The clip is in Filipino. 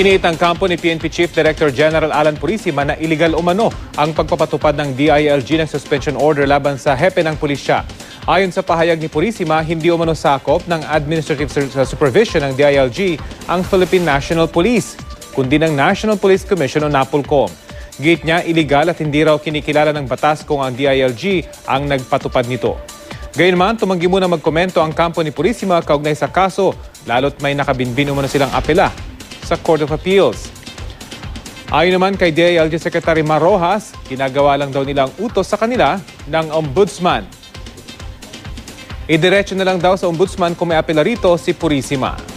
Giniit ng kampo ni PNP Chief Director General Alan Purisima na iligal umano ang pagpapatupad ng DILG ng suspension order laban sa hepe ng pulisya. Ayon sa pahayag ni Purisima, hindi umano sakop ng administrative supervision ng DILG ang Philippine National Police, kundi ng National Police Commission o NAPOLCOM. Gate niya, iligal at hindi raw kinikilala ng batas kung ang DILG ang nagpatupad nito. Gayunman, tumanggi muna magkomento ang kampo ni Purisima kaugnay sa kaso, lalo't may nakabinbin umano silang apela sa Court of Appeals. Ayon naman kay DILG Secretary Mar Rojas, ginagawa lang daw nilang utos sa kanila ng ombudsman. Idiretso na lang daw sa ombudsman kung may apela rito si Purisima.